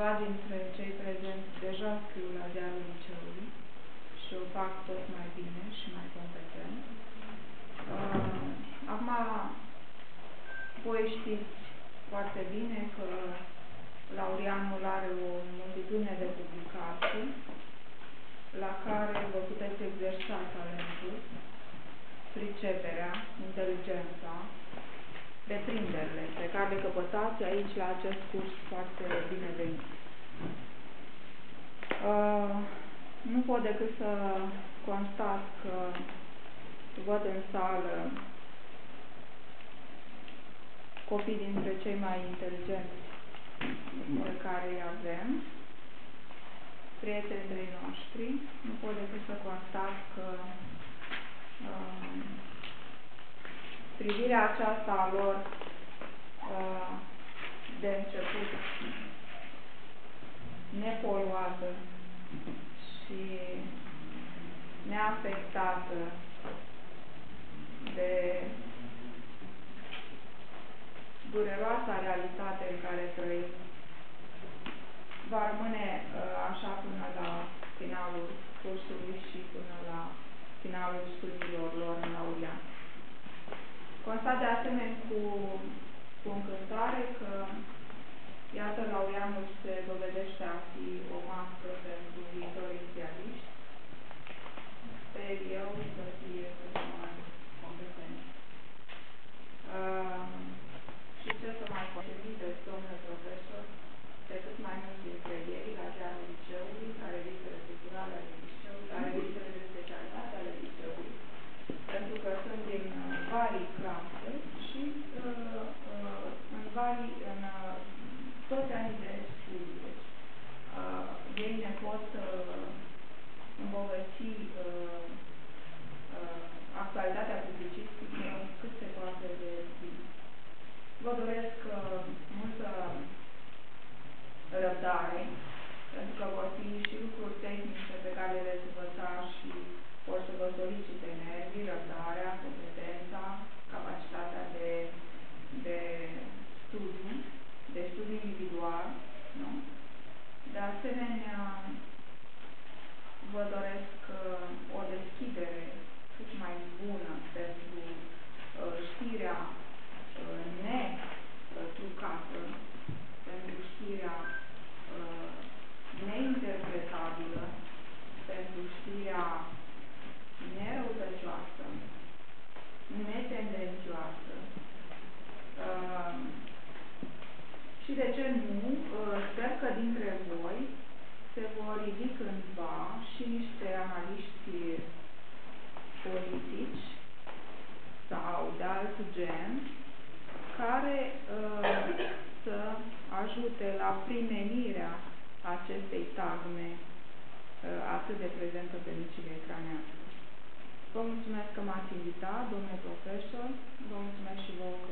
Câțiva dintre cei prezenți deja scriu la ziarul liceului și o fac tot mai bine și mai competent. Uh, acum, voi știți foarte bine că Laurianul are o multitudine de publicații la care vă puteți exersa talentul, priceperea, inteligența, deprinderile pe care le căpătați aici la acest curs foarte binevenit. Uh, nu pot decât să constat că văd în sală copii dintre cei mai inteligenți pe care îi avem, prietenii noștri, nu pot decât să constat că uh, privirea aceasta a lor uh, de început nepoluată și neafectată de dureroasa realitate în care trăim va rămâne uh, așa până la finalul cursului și până la finalul studiilor lor în Laurian. Constat de asemenea cu, cu încântare că, iată, Laurianul se dovedește a fi o mască pentru viitorii ziariști. Sper eu să fie cât mai competenți. Uh, și ce să mai concebiți, domnule profesor, cât mai mulți dintre ei la ziarul liceului, la revistele culturale ale liceului, la revistele de specialitate ale liceului, pentru că sunt din uh, vari clase și uh, uh, în vari, în uh, toți anii de studii. Deci, uh, ei ne pot uh, îmbogăți uh, uh, actualitatea publicistică cât se poate de bine. Vă doresc uh, multă răbdare, pentru că vor fi și lucruri tehnice pe care le veți învăța și vor să vă solicite nervii, răbdarea, competența, capacitatea de, de studiu, de studiu individual, nu? De asemenea, vă doresc uh, o deschidere cât mai bună pentru uh, știrea uh, netrucată, pentru știrea uh, neinterpretabilă, pentru știrea nerăutăcioasă, netendențioasă uh, și de ce nu, uh, sper că dintre voi se vor ridic cândva și niște analiști gen care uh, să ajute la primenirea acestei tagme uh, atât de prezentă pe micile ecrane. Vă mulțumesc că m-ați invitat, domnule profesor, vă mulțumesc și vouă că